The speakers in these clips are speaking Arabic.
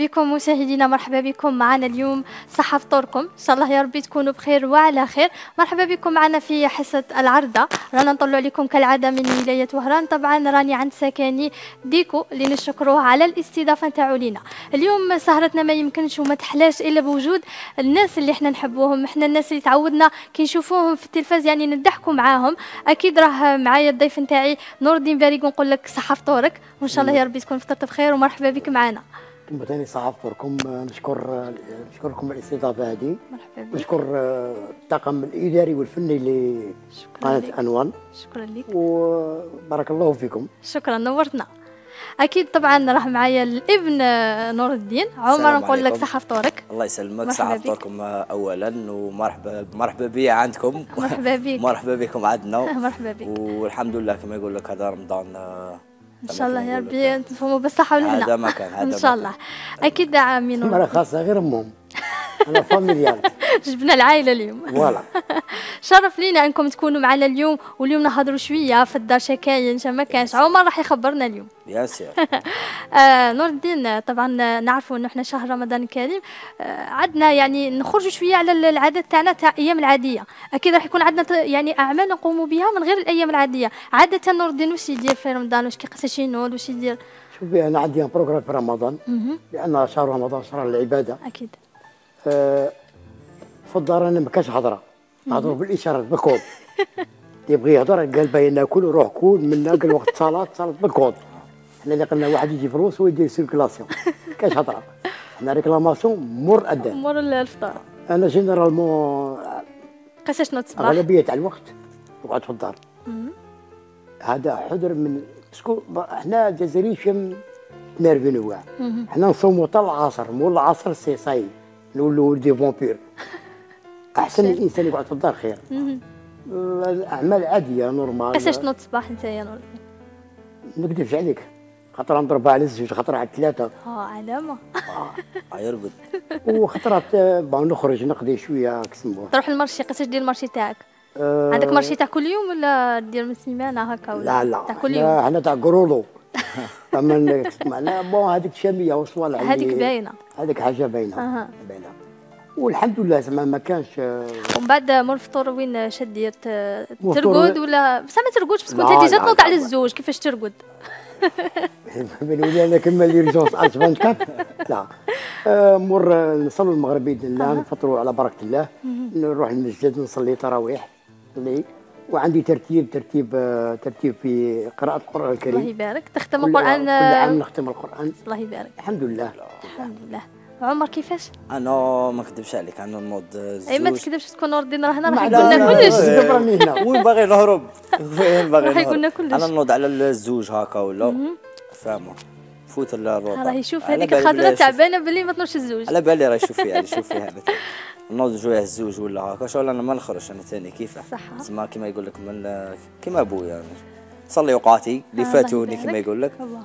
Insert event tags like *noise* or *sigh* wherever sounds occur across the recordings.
بكم مشاهدينا مرحبا بكم معنا اليوم صحة فطوركم إن شاء الله يا ربي تكونوا بخير وعلى خير. مرحبا بكم معنا في حصة العرضة. رانا نطلع لكم كالعادة من ولاية وهران. طبعا راني عند سكاني ديكو اللي نشكروه على الاستضافة نتاعو لينا. اليوم سهرتنا ما يمكنش وما تحلاش إلا بوجود الناس اللي إحنا نحبوهم. إحنا الناس اللي تعودنا كي نشوفوهم في التلفاز يعني نضحكوا معاهم. أكيد راه معايا الضيف نتاعي نور الدين باريق نقول لك صحه فطورك وإن شاء الله يا ربي تكون فطرت بخير ومرحبا بك معنا. ثم ثاني صحافركم نشكر نشكركم الاستضافة هذه. نشكر الطاقم الإداري والفني لقناه لك. انوان شكرا لك. وبارك الله فيكم. شكرا نورتنا. أكيد طبعا راه معايا الإبن نور الدين. عمر نقول لك. صحة فطورك. الله يسلمك. بك. فطوركم اولا ومرحبا مرحبا بي عندكم. مرحبا بك. *laughs* مرحبا بكم عندنا. *laughs* مرحبا بك. والحمد لله كما يقول لك هذا رمضان آه، إن شاء الله يا ربي. لك. تفهموا بالصحه هذا والهنا ما كان هذا إن شاء. الله. أكيد مرة نور خاصة غير أمهم. *laughs* en familial *laughs* جبنا العائلة اليوم. voilà. *laughs* شرف لينا أنكم تكونوا معنا اليوم واليوم نهضروا شوية في الدار شكاين ما كانش. عمر راح يخبرنا اليوم. *laughs* يا سير. آه نور الدين طبعا نعرفوا إنه إحنا شهر رمضان الكريم. آه عندنا يعني نخرجوا شوية على ال- العادات تاعنا تاع الأيام العادية. أكيد راح يكون عندنا يعني أعمال نقوموا بها من غير الأيام العادية. عادة نور الدين واش يدير في رمضان؟ واش كيقصاش ينوض واش يدير؟ شوفي أنا عندي programme في رمضان. لأن شهر رمضان شهر العبادة. أكيد. في الدار أنا ما كانش هضره نهضروا بالاشارات بالكود. *laughs* يبغي يهضر قال باين ناكل وروح كول منا قال وقت صلاة صلاة بالكود. حنا اللي قلنا واحد يجي بوليس ويدير circulation كاش هضره حنا réclamation مور اذان مور الفطار. أنا généralement قساش نوض الصباح أغلبية تاع الوقت نقعد في الدار. هذا حذر من شكون حنا الجزائريين شعب nerveux واعر مهم. حنا نصوموا حتى العصر مور العصر سي صاي نولوا des vampires *laughs* أحسن الإنسان يقعد في الدار خير. الأعمال عادية normal قساش تنوض الصباح أنت يا نور؟ نكذبش عليك. خطرة نضربها على زوج خطرة على ثلاثة آه علامة. آه، يرقد. *laughs* وخطرات آه، bon نخرج نقضي شوية كسموه تروح المرشي قساش دير المرشي تاعك؟ آه، عندك مرشي تاع كل يوم ولا دير من سيمانه هكا ولا لا لا. تاع كل يوم؟ حنا- حنا تاع قرولو اما معنا بون هذيك شامية وصوالح *laughs* هذيك باينة. هذيك حاجة باينة. باينة. والحمد لله زعما ما كانش آه، ومن بعد مول الفطور وين شدير ت- مول ترقد ولا؟ بصح ما ترقدش بس لا، كنت ديجا تنوض على. الزوج كيفاش ترقد؟ *laughs* من ولانا كما ليرجونس اش 24 لا. آه، مر آه، نصلوا المغرب باذن الله نفطروا على بركة الله. نروح المسجد نصلي تراويح. نصلي وعندي ترتيب ترتيب ترتيب في قراءة القرآن الله الكريم. يبارك. تختم القرآن كل عام نختم القرآن. الله يبارك. الحمد لله. الحمد لله. عمر كيفاش؟ أنا ما نكذبش عليك أنا نوض اي ما تكذبش تكون نور الدين راهنا راح يقول لنا كلش. راني هنا. وين باغي نهرب؟ وين باغي راح يقول لنا نهرب كلش. أنا نوض على الزوج هكا ولا؟ فاهمة. فوت الروطه راه يشوف هذيك الخضره تعبانة باللي ما تنوضش الزوج. على بالي راه يشوف فيها يشوف فيها *laughs* نوض جويه الزوج ولا هكا. شغل أنا ما نخرج أنا ثاني كيفاه صح. تسمى كيما يقول لك من كيما ابويا يعني. صلي اوقاتي اللي الله فاتوني. كيما يقول لك. الله.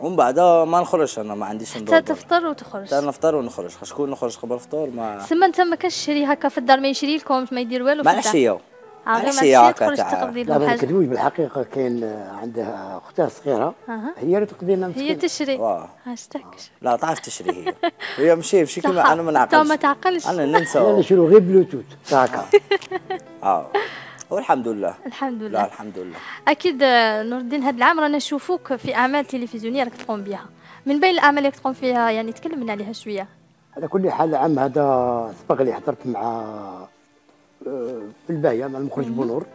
ومن بعد ما نخرج أنا ما عنديش حتى تفطر وتخرج. حتى نفطر ونخرج. شكون نخرج قبل الفطور ما سما أنت ما كانش شري هكا في الدار ما يشري لكم ما يدير والو الدار. العشيه آه، العشية هكا تخرج تاع تقضي لا لهم ما حاجة نكذبوش بالحقيقة كاين آه، عندها اختها صغيرة. أها. هي اللي تقضي لنا هي تشري. هاشتاك. لا تعرف تشري هي هي مشي مشي. كيما أنا ما أنت ما نعقلش تعقلش. أنا أنا ننسى نشرو غير بلوتوث. هكا. *laughs* آه. والحمد لله. الحمد لا لله الحمد لله. أكيد آه، نور الدين هذا العام رانا نشوفوك في أعمال تلفزيونية راك تقوم بها من بين الأعمال اللي تقوم فيها يعني تكلم لنا عليها شوية. على كل حال العام هذا سبق لي حضرت مع آه، في الباهية مع المخرج بونور.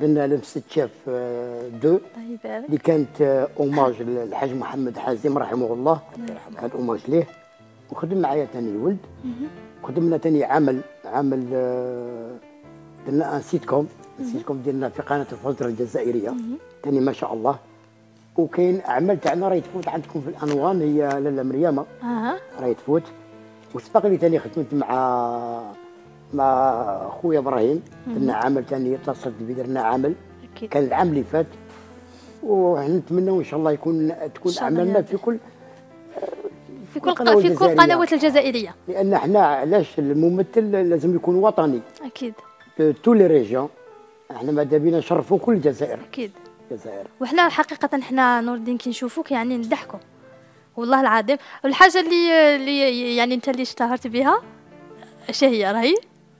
درنا لمسة شاف آه، deux. يبارك اللي كانت آه، hommage للحاج محمد حازم رحمه الله. هذا hommage ليه. وخدم معايا ثاني الولد خدمنا ثاني عمل عمل آه، درنا un sitcom sitcom درنا في قناة الفلتره الجزائرية. ثاني ما شاء الله. وكاين اعمال تاعنا راهي تفوت عندكم في الأنوان هي لاله مريم أها. راهي تفوت. وسبق لي ثاني خدمت مع مع خويا إبراهيم. درنا عمل ثاني اتصلت بي درنا عمل. أكيد. كان العام اللي فات. ونتمنى إن شاء الله يكون تكون أعمالنا في. كل في كل القنوات في كل الجزائرية. القنوات الجزائرية. لأن إحنا علاش الممثل لازم يكون وطني. أكيد. toutes les régions. إحنا ماذا بينا نشرفوا كل الجزائر أكيد. الجزائر وحنا حقيقة حنا نور الدين كي نشوفوك يعني نضحكوا. والله العظيم. والحاجة اللي اللي يعني أنت اللي اشتهرت بها اش هي راهي؟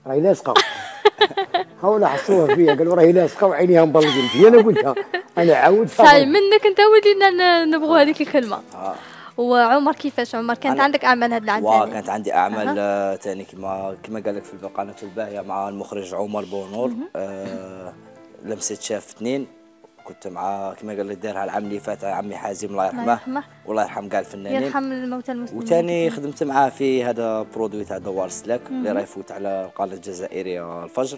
راهي لاصقة. *laughs* هاولا حصوها فيا قالوا راهي لاصقة وعينيها مبلجين فيا. أنا قلتها أنا عاود صاي منك أنت ولينا نبغوا هذيك الكلمة. آه. وعمر كيفاش عمر؟ كانت عندك أعمال هاد العام واه ثاني كانت عندي أعمال آه، تاني كما كما قال لك في القناه الباهية مع المخرج عمر بونور. آه لمسة شاف اثنين كنت مع كما قال لك دارها العام اللي فات عمي حازم الله الله يرحمه. يرحمه. والله يرحم كاع الفنانين يرحم الموتى المسلمين وتاني خدمت معاه في هذا برودوي تاع دوار سلاك اللي راه يفوت على القناه الجزائرية الفجر.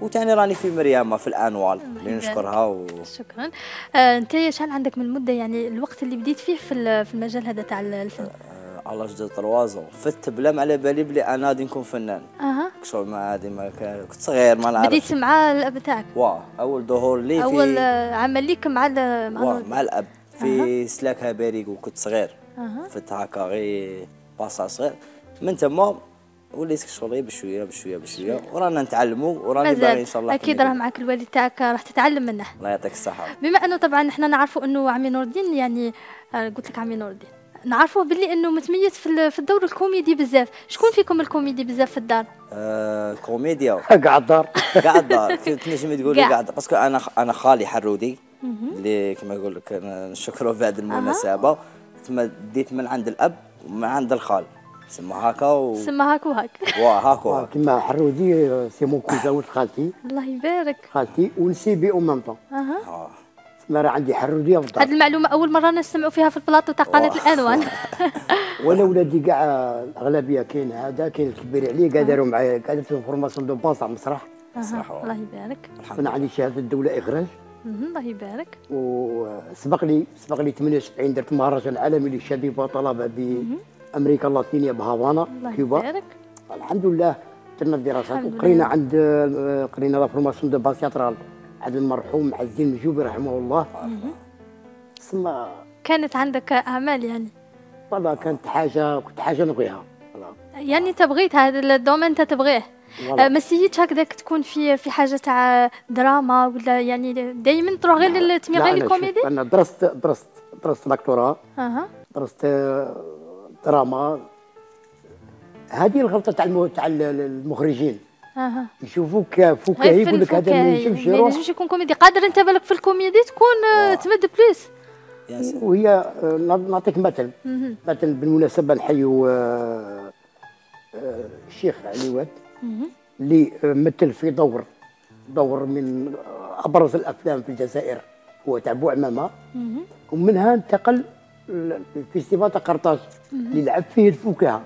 وتاني راني في مريم في الانوال اللي. نشكرها و... شكرا. آه أنت شحال عندك من مدة؟ يعني الوقت اللي بديت فيه في المجال هذا تاع الفن؟ آه، على جدة فت بلا ما على بالي بلي أنا غادي نكون فنان. أها. شغل ما غادي ما كنت صغير ما نعرفش بديت مع الاب تاعك واه أول ظهور لي في أول عمل ليك مع مع واه مع الأب. في سلاك هباريك وكنت صغير. فت هكا غير passage صغير. من تما وليت شغل غير بشوية بشوية بشوية. ورانا نتعلموا وراني باغي إن شاء الله أكيد. راه معك الوالد تاعك راح تتعلم منه. الله يعطيك الصحة. بما أنه طبعا إحنا نعرفوا أنه عمي نور الدين يعني آه، قلت لك عمي نور الدين نعرفوه باللي إنه متميز في ال- في الدور الكوميدي بزاف. شكون فيكم الكوميدي بزاف في الدار؟ آه كوميديا كاع *laughs* الدار. قاع الدار. *laughs* تنجم تقولي قاع. قاع الدار parce que أنا أنا خالي حرودي اللي كما يقول لك أنا نشكره في هذه المناسبة. تما ديت من عند الأب ومن عند الخال. سما هكا و... سما هاك وهاك. *laughs* وهاكو آه، كيما حرودي آه، c'est mon cousin ولد خالتي. الله يبارك. خالتي ونسيبي au même temps. أها. تسمى راه عندي حروديه في هذه الدار المعلومة أول مرة نسمعوا فيها في البلاطو تاع قناه. الانوان *laughs* وأنا ولادي كاع الاغلبيه كاين هذا كاين الكبير عليه قاعد داروا معايا قاعد في formation de base على المسرح. الله يبارك. أنا عندي شهادة الدولة إخراج. الله يبارك. وسبق لي سبق لي 78 درت مهرجان عالمي للشبيبة وطلبة بامريكا اللاتينية بهافانا الله كيوبا. يبارك. الحمد لله درنا الدراسات. وقرينا عند قرينا la formation de base théâtrale عند المرحوم عز الدين مجوبي رحمه الله. ثم كانت عندك أعمال يعني؟ والله كانت حاجة كنت حاجة نبغيها. يعني انت بغيت هذا ال domaine أنت تبغيه. آه، ما سيتش هكذاك تكون في في حاجة تاع دراما ولا يعني دائما تروح غير لا، غير شوف، أنا درست درست درست دكتوراه. أها. درست آه، دراما. هذه الغلطة تاع. تاع ال- المخرجين. يشوفوك فكاهي يقول لك هذا ما ينجمش ما يروح ينجمش يكون كوميدي قادر انت بالك في الكوميدي تكون آه، تمد plus. وهي آه، نع- نعطيك مثل مثل بالمناسبه نحيو آه، آه، الشيخ علي واد اللي آه، مثل في دور دور من ابرز الافلام في الجزائر هو تاع بوعمامه ومنها انتقل ال festival تاع قرطاج اللي لعب فيه الفكاهه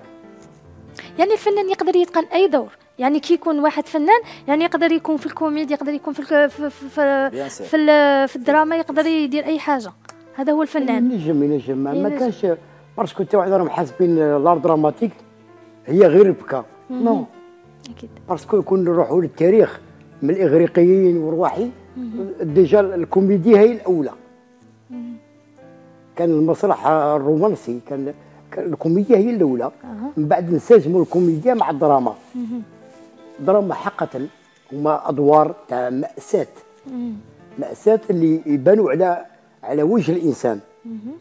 يعني الفنان يقدر يتقن اي دور يعني كي يكون واحد فنان يعني يقدر يكون في الكوميدي يقدر يكون في في في في. في, ال- في الدراما يقدر يدير أي حاجة. هذا هو الفنان. ينجم ينجم ما-. كانش parce que تا واحد راهم حاسبين l'art dramatique هي غير البكا non. أكيد. parce que يكون نروحوا للتاريخ من الإغريقيين ورواحي déjà الكوميدي هي الأولى. كان المسرح الرومانسي كان كان الكوميديا هي الأولى. من بعد نسجموا الكوميديا مع الدراما. الدراما حقا هما أدوار تاع مأساة. مأساة اللي يبانوا على على وجه الإنسان.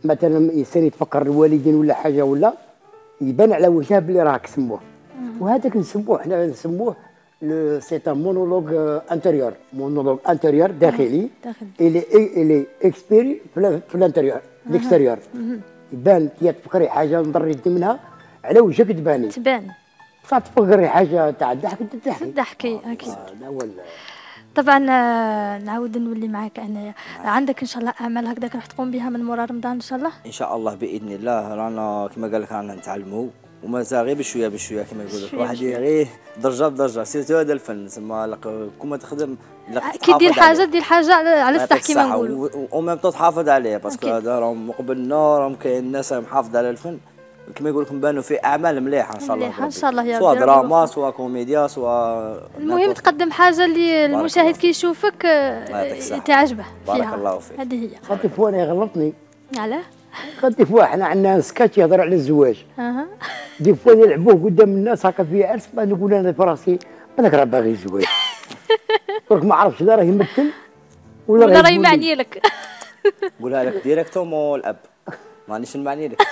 مثلا الانسان يتفكر الوالدين ولا حاجة ولا يبان على وجهه بلي راك سموه. وهذاك نسموه حنا نسموه c'est un monologue intérieur monologue intérieur داخلي. داخلي. الي الي exprimer في ال intérieur ال extérieur يبان كي تفكري حاجة نضريتي منها على وجهك تباني. تبان. صح تفكري حاجة تاع الضحك تضحكي تضحكي أكيد. ال- طبعا آه، نعاود نولي معك انايا عندك إن شاء الله أعمال هكذاك راح تقوم بها من مورا رمضان إن شاء الله؟ إن شاء الله بإذن الله. رانا كما قال لك رانا نتعلموا ومازال غير بشوية بشوية كما يقول لك واحد. غير درجة بدرجة. surtout هذا الفن. تسمى لك كون ما تخدم لك كي دير. حاجة دير حاجة على- يعطيك كيما. نقولوا. و- و- و même temps تحافظ عليه. parce que. هذا راهم قبلنا راهم كاين الناس راهم محافظه على الفن. كما يقول لكم بانوا في أعمال مليحة إن شاء الله مليحة، إن بربي. شاء الله يا سواء دراما. سواء كوميديا سواء المهم. تقدم حاجة اللي المشاهد. كي يشوفك آه،. تعجبه بارك فيها الله فيك. هذه هي خاطر fois أنا يغلطني علاه خاطر fois حنا عندنا سكاتش يهضر على الزواج أها des fois نلعبوه قدام الناس هكا في عرس ما نقول أنا في راسي بالك راه باغي يزواج درك *laughs* ما عرفتش لا راه يمثل ولا ولا راهي يقول لي. معني لك قولها لك directement الأب مانيش نمعني لك. *laughs*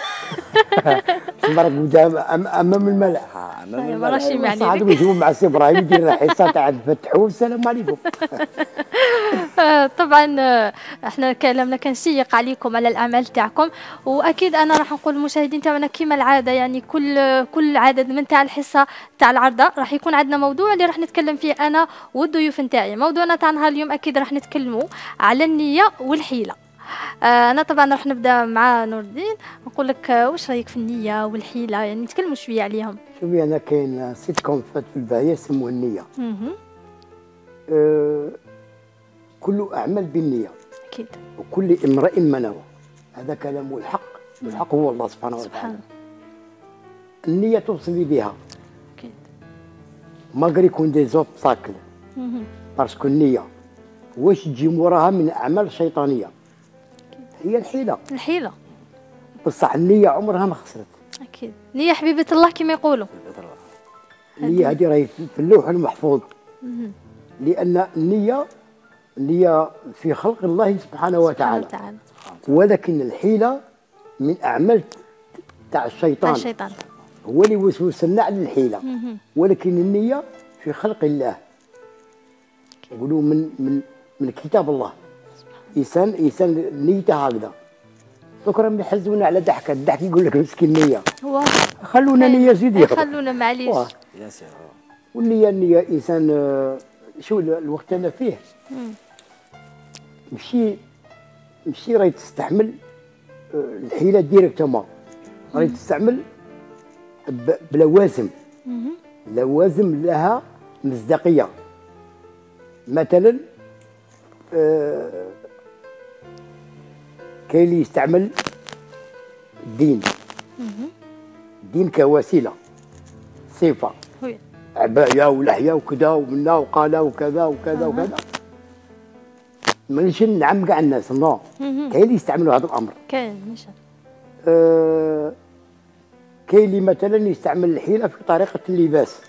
راك قدام أم- أمام الملأ. ها أمام أيوة، الملأ. راشي معني صح لك. هذوك يجيبوا مع سي إبراهيم يدير لنا حصة تاع نفتحوا والسلام عليكم. *laughs* آه، طبعا آه، إحنا كلامنا كان شيق عليكم على الاعمال تاعكم وأكيد أنا راح نقول للمشاهدين تاعنا كما العادة يعني كل كل عدد من تاع الحصة تاع العرضة راح يكون عندنا موضوع اللي راح نتكلم فيه أنا والضيوف نتاعي. موضوعنا تاع نهار اليوم أكيد راح نتكلموا على النية والحيلة. أنا طبعا راح نبدأ مع نور الدين نقول لك آه، واش رأيك في النية والحيلة؟ يعني نتكلموا شوية عليهم. شوفي أنا كاين سيت كوم فات في الباهيه سموه النية. أه كل أعمال بالنية. أكيد. وكل امرئ ما نوى هذا كلام الحق. والحق هو الله سبحانه وتعالى. سبحان النية توصلي بها. أكيد. ماغري يكون دي زوبستاكل. باسكو النية. واش تجي موراها من أعمال شيطانية؟ هي الحيلة. الحيلة. بصح النيه عمرها ما خسرت. أكيد. نيه حبيبة الله كما يقولوا. النيه هذه راهي في اللوح المحفوظ. لأن النيه النيه في خلق الله سبحانه سبحانه وتعالى. وتعالى. ولكن الحيلة من أعمال تاع الشيطان. الشيطان. هو اللي وسوس لنا على الحيلة. ولكن النيه في خلق الله. يقولوا من من من كتاب الله. انسان انسان نيته هكذا. شكرا يحزونا على ضحكة. الضحك يقول لك مسكين نية. هو خلونا نية زيد خلونا معليش. والنية النية انسان آه، شو ال- الوقت أنا فيه. مشي مشي راهي تستعمل آه، الحيلة ديريكتومون راهي تستعمل بلوازم. لوازم لها مصداقية. مثلا آه، كاين اللي يستعمل الدين. الدين كوسيلة صفة. عبايه ولحيه وكذا ومنا وقال وكذا وكذا وكذا مانيش نعم كاع الناس non. كاين اللي يستعملوا هذا الأمر كاين مش آه، كاين اللي مثلا يستعمل الحيلة في طريقة اللباس.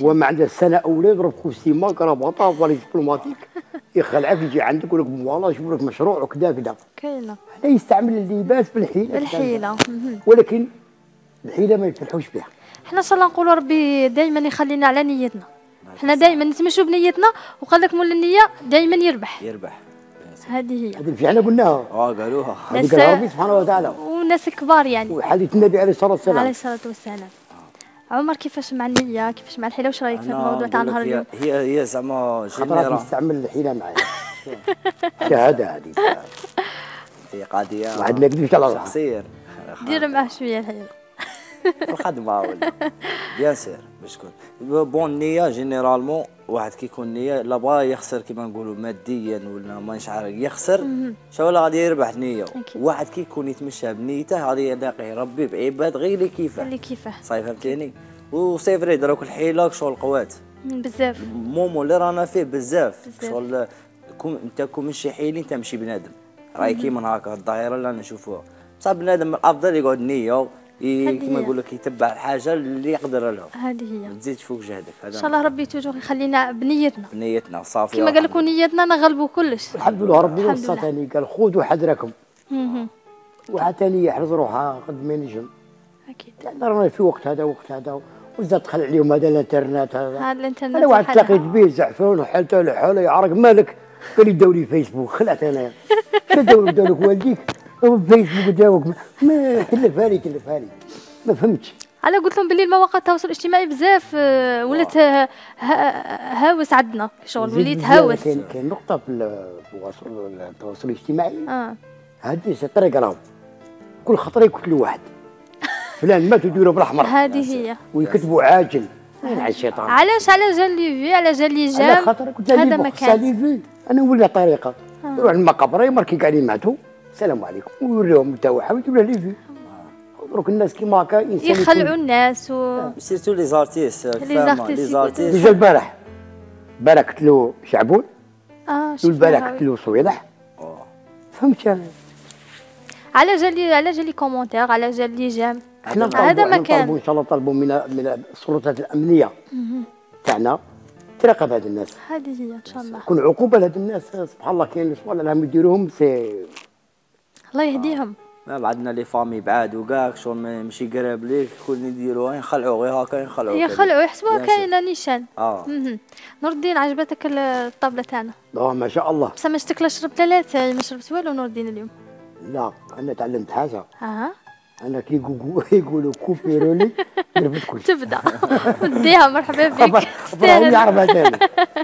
وما عنده السنة اولى يضرب costume cravate valise diplomatique يخلعك يجي عندك يقول لك voilà شوف لك مشروع وكذا كذا. كاينة. هذا يستعمل اللباس بالحيلة. بالحيلة. ولكن الحيلة ما يفلحوش بها. حنا ان شاء الله نقولوا ربي دائما يخلينا على نيتنا. حنا دائما نتمشوا بنيتنا وقال لك مول النية دائما يربح. يربح. هذه هي. هذه اللي إحنا قلناها. آه قالوها. ناس- هذيك ربي سبحانه وتعالى. وناس كبار يعني. وحديث النبي عليه الصلاة عليه والسلام الصلاة والسلام. عمر كيفاش مع النيه كيفاش مع الحيلة؟ واش رأيك في الموضوع تاع نهار اليوم؟ هي هي زعما خطرات جينيرا نستعمل الحيلة معايا. شهادة هذه. هي قضيه واحد ما يكذبش على روحه شخصيا دير معاه شوية الحيلة. في الخدمة ولا *laughs* bien sûr. باش تكون. bon النيه généralement واحد كيكون نية لا بغا يخسر كيما نقولوا ماديا ولا مانيش عارف يخسر شو ولا غادي يربح نية. واحد كيكون يتمشى بنيته غادي يلاقي ربي بعباد غير اللي كيفاه. اللي كيفاه. صاي فهمتيني؟ و c'est vrai دروك الحيلة شغل قوات. مم، بزاف. même اللي رانا فيه بزاف. بزاف. شغل كون انت كون ماشي حيلي انت ماشي بنادم. راهي كيما هكا الظاهره اللي أنا نشوفوها. بصح بنادم الافضل يقعد نية كيما هي. يقول لك يتبع الحاجة اللي يقدر لها هذه هي. ما تزيدش فوق جهدك إن هذا شاء الله ربي توجور يخلينا بنيتنا. نيتنا صافيه كما قال لكم نيتنا نغلبوا كلش. الحمد لله ربي لله. ثاني قال خذوا حذركم. واحد ثاني يحرز روحها قد ما ينجم أكيد. يعني رانا في وقت هذا وقت هذا. وزاد دخل عليهم هذا الانترنت هذا. هذا الانترنت أنا واحد. تلاقيت به زعفان وحالته لحاله يعرق مالك. قال لي داولي فيسبوك خلعت انايا شو داولك داولك والديك. هو فيسبوك داوك ما تلفها لي تلفها لي ما فهمتش. على قلت لهم باللي المواقع التواصل الاجتماعي بزاف آه، ولات آه، ها- هاوس عندنا. شغل وليت هاوس. كاين كاين نقطة في ال- في التواصل التواصل الاجتماعي. آه. هذه ستريك راهو. كل خطرة يقتل واحد. فلان مات يديروا بالاحمر هذه هي. ويكتبوا عاجل. وين على الشيطان. علاش على جال لي في؟ على جال لي على جام؟ خاطر هذا لها ما ما كان في. أنا ولا طريقة. يروح المقبره يمركي كاع اللي ماتوا السلام عليكم. ويوريهم التوحه ويجيب له ليفي دروك الناس كيما هكا إنسان يخلعوا الناس و سيرتو لي زارتيست لي. زارتيست ديجا البارح البارح قلت له شعبون. آه والبارح. قلت له صويلح فهمت أنا على جال لي على جال لي كومونتير على جال لي جام إحنا هذا ما إحنا كان. إن شاء الله نطالبوا من من السلطات الأمنية. تاعنا. تراقب هاد الناس. هذه هي إن شاء الله. تكون عقوبة لهاد الناس. سبحان الله كاين صوالح راهم يديروهم سي الله يهديهم. ما عندنا les familles بعاد وكاع شغل ما- ماشي قراب ليك كل يديروها ينخلعوا غير هكا ينخلعوا يخلعوا يحسبوها. كاينة نيشان. آه. نور الدين عجبتك ال- الطابلة تاعنا؟ آه ما شاء الله. بصح ما شفتك لا شربت لا تاي ما شربت والو نور الدين اليوم. لا أنا تعلمت حاجة. آه أنا كي يقولوا *laughs* كوبيرولي عرفت كل. شيء تبدأ. ديها مرحبا بك. تستاهل يعرفها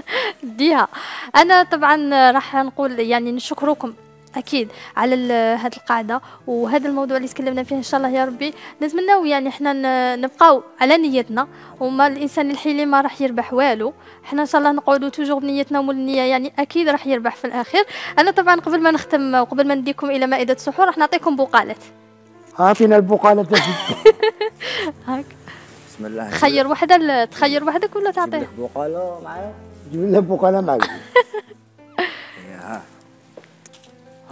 *laughs* ديها. أنا طبعا راح نقول يعني نشكركم. أكيد على هذه القاعدة. وهذا الموضوع اللي تكلمنا فيه إن شاء الله يا ربي نتمناو يعني إحنا نبقاو على نيتنا. وما الإنسان الحيلي ما راح يربح والو. إحنا إن شاء الله نقعدوا toujours بنيتنا ومول النيه يعني أكيد راح يربح في الاخير أنا طبعا قبل ما نختم وقبل ما نديكم إلى مائدة السحور راح نعطيكم بقالات اعطينا البقاله تاعك *laughs* هاك. بسم الله. تخير وحدة تخير وحدك ولا تعطيه بقاله معايا. جيب لنا بقاله معك يا *laughs*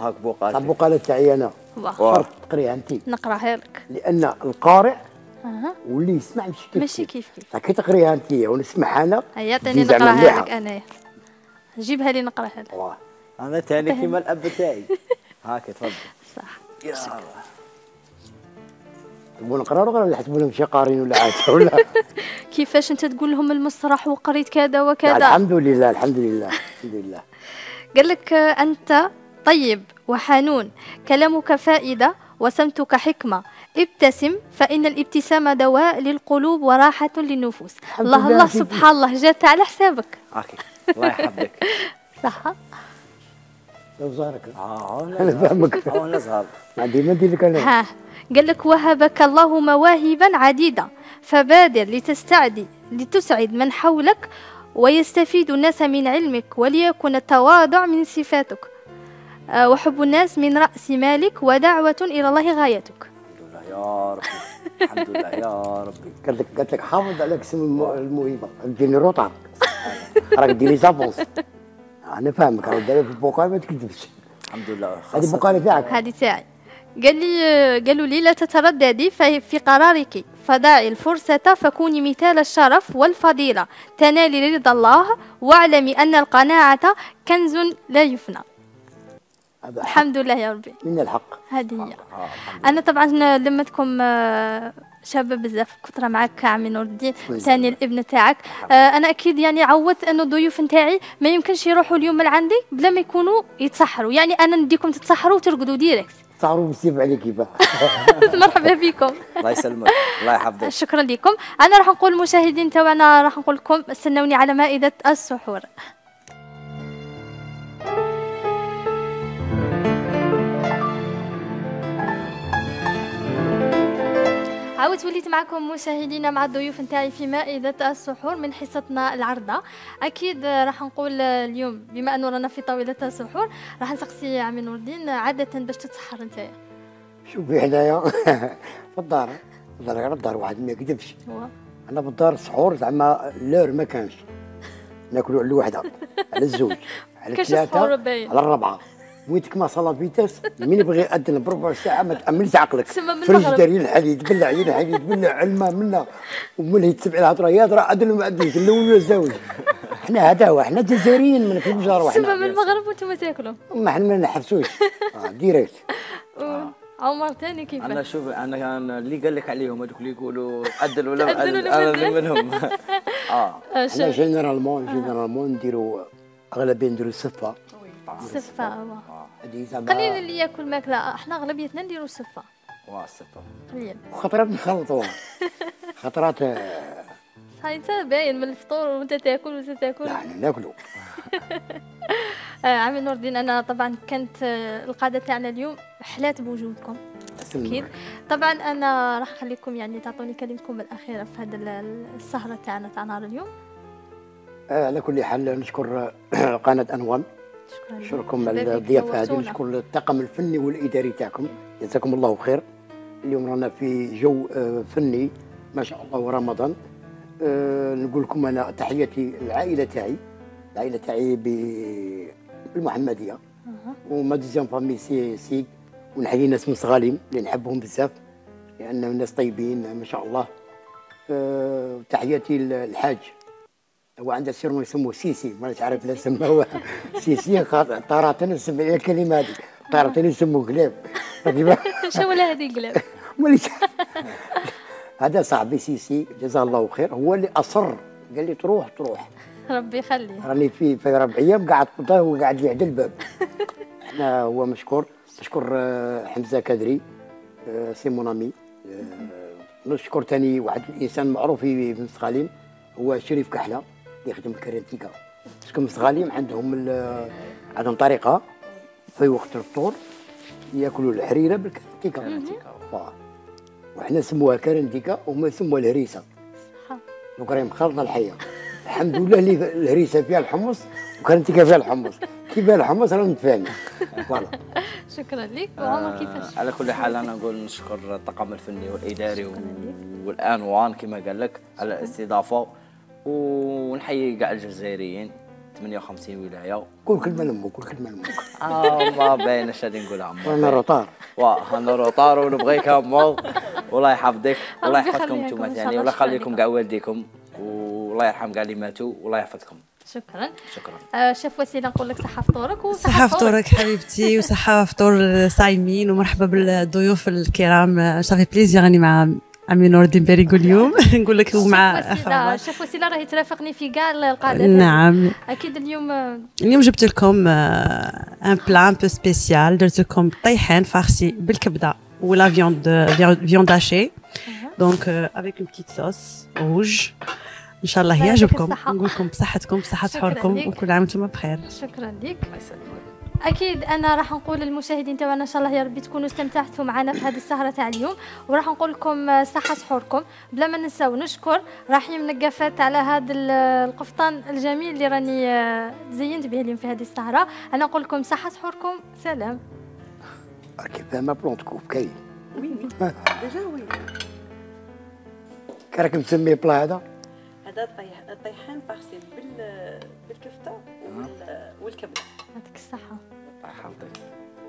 هاك تاع بقاله البقاله تاعي أنا. واه. شرط تقريها أنت. نقراها لك لأن القارئ أها. واللي يسمع ماشي كيف ماشي كيف. كيف كيف. كي تقريها أنت ونسمعها أنا هيا تاني نقراها. لك انايا جيبها لي نقراها لك واه. أنا تاني كيما الأب تاعي. *laughs* هاك تفضل. صح. يا الله. تبغوا نقرأ ولا يحسبونهم شي قارين ولا عاد *laughs* ولا؟ كيفاش أنت تقول لهم المسرح وقريت كذا وكذا؟ الحمد لله الحمد لله الحمد لله. *laughs* قال لك أنت طيب وحنون. كلامك فائدة وسمتك حكمة. ابتسم فإن الابتسامه دواء للقلوب وراحة للنفوس. الله لله الله. سبحان الله جات على حسابك. الله يحفظك. *laughs* صح. لو زارك. آه أنا فاهمك نزهر ما ديما ندير لك أنا. ها. قال لك وهبك الله مواهبا عديدة. فبادر لتستعدي لتسعد من حولك ويستفيد الناس من علمك وليكن التواضع من صفاتك. وحب الناس من رأس مالك ودعوة إلى الله غايتك. الحمد لله يا ربي الحمد لله يا ربي قالت لك قالت لك حافظ على اسم الم- الموهبه تجيني روطه راك ديري زافونس. أنا فاهمك. أنا داير في البقال ما تكذبش. الحمد لله. هذه البقالة تاعك. هذه تاعي. قال لي قالوا لي لا تترددي في في قرارك. فدعي الفرصة فكوني مثال الشرف والفضيلة. تنالي رضا الله واعلمي أن القناعة كنز لا يفنى. الحمد لله يا ربي. من الحق. هذه هي. آه، أنا طبعا لمتكم آه، شابه بزاف. كنت راه معك عمي نور الدين ثاني الابن تاعك. آه، أنا أكيد يعني عودت انه الضيوف نتاعي ما يمكنش يروحوا اليوم من عندي بلا ما يكونوا يتسحروا. يعني أنا نديكم تتسحروا وترقدوا ديريكت صاروا بالسيف عليك يبا *laughs* مرحبا بكم. *laughs* الله يسلمك. الله يحفظك. شكرا لكم. أنا راح نقول المشاهدين تاعنا راح نقول لكم استنوني على مائدة السحور. عاودت وليت معكم مشاهدينا مع الضيوف نتاعي في مائدة السحور من حصتنا العرضة. أكيد راح نقول اليوم بما أنه رانا في طاولة السحور راح نسقسي عمي نور الدين عادة باش تتسحر نتايا شوفي هنايا *laughs* في الدار. الدار غير الدار واحد ما يكذبش. أنا في الدار السحور زعما لور ما كانش. ناكلوا على الوحدة على الزوج على باين. على الربعة. ويتك ما صلاه فيتاس من يبغي يأذن بربع ساعة ما تامنش عقلك. من فريج المغرب. دارين الحديد بلع عين الحديد بلع علمة منا. ومن هي تسبع الهضرة يا درا عدل وما عدلش الأول والزوج إحنا هذا هو إحنا جزائريين ما نكذبش على سما روحنا من المغرب وأنتم تاكلوا. ما إحنا ما نحبسوش. *laughs* آه direct عمر ثاني كيف؟ أنا شوف أنا اللي قال لك عليهم هذوك اللي يقولوا عدل ولا ما أنا ما من منهم. *laughs* آه. إحنا généralement généralement نديروا أغلبية نديروا صفة. هو. هذه زعما قليل اللي ياكل ماكلة. إحنا اغلبيتنا نديروا صفة. واصفه قليل خطرات نخلطوها *laughs* خطرات آه، هاي انت باين من الفطور وانت تاكل وانت تاكل. لا إحنا ناكلوا. *laughs* آه عمي نور الدين أنا طبعا كانت آه، القاده تاعنا اليوم حلات بوجودكم. أكيد. طبعا أنا راح أخليكم يعني تعطوني كلمتكم الأخيرة في هذا ال- السهرة تاعنا تاع نهار اليوم. آه، على كل حال نشكر *coughs* قناة انوان شكرا. نشكركم على الضيافه هذه. نورتونا. نشكر الطاقم الفني والإداري تاعكم. جزاكم الله خير. اليوم رانا في جو آه، فني ما شاء الله ورمضان. آه، نقول لكم أنا تحياتي العائله تاعي. العائلة تاعي بالمحمدية. و ma deuxième famille c'est c'est. ونحيي ناس مستغانم اللي نحبهم بزاف. لأنهم ناس طيبين ما شاء الله. أه تحياتي للحاج. هو عنده surnom يسموه سيسي ما عارف لا سموه. سيسي خاطر طارت نسمع الكلمة هذه؟ طارت يسموه كلاب راكي *laughs* شو ولا هذه وليش *laughs* *laughs* هذا صاحبي سيسي جزاه الله خير هو اللي أصر قال لي تروح تروح. ربي يخليه. راني في في ربع أيام قاعد قداه وقاعد يعد الباب. إحنا هو مشكور نشكر آه، حمزة كدري آه، سي مون امي آه، نشكر ثاني واحد الانسان معروف في مستغاليم هو شريف كحلة. يخدم الكارنتيكا parce que مستغاليم عندهم ال- عندهم طريقة. في وقت الفطور يأكلوا الحريرة بالكارنتيكا واه. وحنا نسموها كارنتيكا وهما يسموها الهريسة. صح. دوك راهي مخلطه الحية. الحمد لله اللي الهريسة فيها الحمص وكارنتيكا فيها الحمص. كي فيها الحمص رانا نتفاهموا. voilà. شكرا لك. وعمر آه، كيفاش؟ على كل حال أنا نقول نشكر الطاقم الفني والإداري والأنوان كما قال لك على الاستضافة. ونحيي كاع الجزائريين. 58 ولاية. قول كلمه لأمك قول كلمه لأمك. آه ما باينش هذه نقولها رانا retard. واه أنا retard ونبغيك امو والله يحفظك والله يحفظكم أنتم ثاني الله، والله يخليكم. كاع والديكم والله يرحم كاع اللي ماتوا والله يحفظكم. شكرا. شكرا. آه شيف وسيلة نقول لك صحة فطورك وصحة صحة فطورك حبيبتي وصحة فطور صايمين ومرحبا بالضيوف الكرام. ça fait plaisir راني مع عمي نور الدين باريكو اليوم. *laughs* *laughs* نقول لك ومع شيف وسيلة راهي ترافقني في كاع القعدات نعم. أكيد اليوم اليوم جبت لكم un plat un peu spécial درت لكم طيحان فارسي بالكبدة و la viande viande hachée donc avec une petite sauce rouge ان شاء الله يعجبكم. نقول لكم بصحتكم سحوركم ليك. وكل عام وأنتم بخير. شكرا لك. الله يسلمك أكيد أنا راح نقول للمشاهدين تاعنا إن شاء الله يا ربي تكونوا استمتعتوا معنا في هذه السهرة تاع اليوم. وراح نقول لكم آه، صحة سحوركم بلا ما ننساو نشكر رحيم نقافات على هذا ال- القفطان الجميل اللي راني آه، زينت به اليوم في هذه السهرة. أنا نقول لكم صحة سحوركم سلام. راكي فاهمه بلونت كوب كاين. déjà oui راك مسمي بلا هذا؟ هذا الطيح الطيحان فارسي بال بالكفتة والكبده يعطيك الصحة. الله يحفظك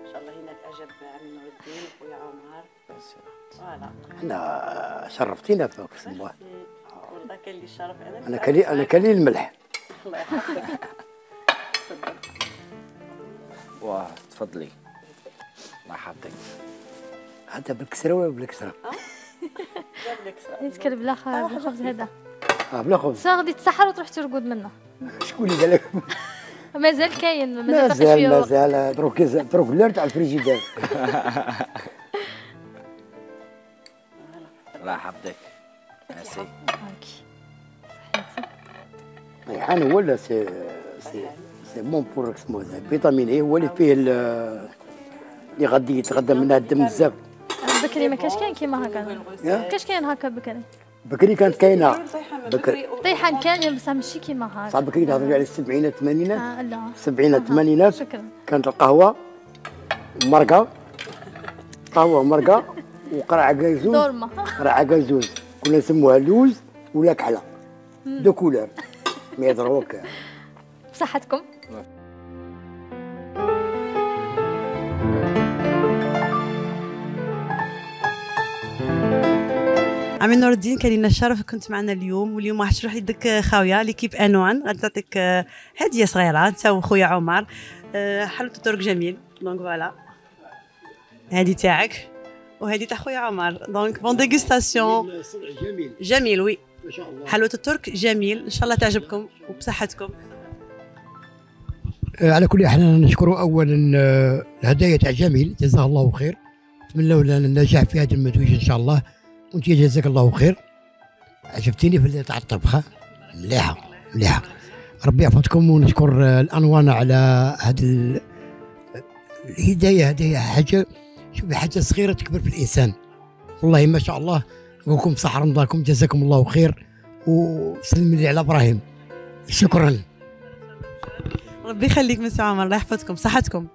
إن شاء الله هناك عجب عمي نور الدين خويا عمر فوالا أنا شرفتينا فوق سموه والله. كان لي الشرف أنا أنا كلي أنا كلي الملح الله يحفظك. *laughs* واه تفضلي. الله يحفظك. هذا بالكسره ولا بالكسره؟ *laughs* يتكلم بلا خ- بلا خبز هذا. آه بلا خبز غادي تسحر وتروح ترقد منه. شكون اللي قال لك؟ مازال كاين مازال باقي مازال. مازال دروك دروك l'air تاع الفريجيدير *laughs* الله يحفظك ميرسي هاكي. صحيتي. ريحان هو ولا c'est c'est c'est bon pour اسمه vitamine A هو اللي فيه ال- اللي غادي يتغذى منها الدم بزاف بكري ما كاش كاين كيما هكا؟ كاش كاين هكا بكري بكري كانت كاينة. بكري طيحان كاين بصح ماشي كيما هكا. صعب بكري تهضري على السبعينات الثمانينات آه لا. السبعينات. الثمانينات شكرا. كانت القهوة مرقة. قهوة مرقه وقرع قازوز دورما قرع قازوز كنا نسموها لوز ولا كحلة. deux couleurs. mais يضربوك بصحتكم. عمي نور الدين كان لنا الشرف كنت معنا اليوم واليوم راح تروح يدك خاوية l'équipe انوان غادي تعطيك آه، هدية صغيرة انت وخويا عمر. آه، حلوة الترك جميل. donc voilà هذه تاعك وهذه تاع خويا عمر. donc bonne dégustation جميل جميل وي شاء حلوة الترك جميل. إن شاء الله تعجبكم وبصحتكم. آه، على كل حال نشكر اولا آه، الهدايا تاع جميل. جزاه الله خير. نتمنى لنا النجاح في هذا المنتوج إن شاا الله. وانت جزاك الله خير. عجبتيني في تاع الطبخة؟ مليحة مليحة. ربي يحفظكم ونشكر الأنوان على هذه ال- الهداية. هذه حاجة شوفي حاجة صغيرة تكبر في الإنسان. والله ما شاء الله نقول لكم صح رمضانكم جزاكم الله خير. وسلم لي على إبراهيم. شكرا. ربي يخليك مسي عمر. الله يحفظكم. صحتكم.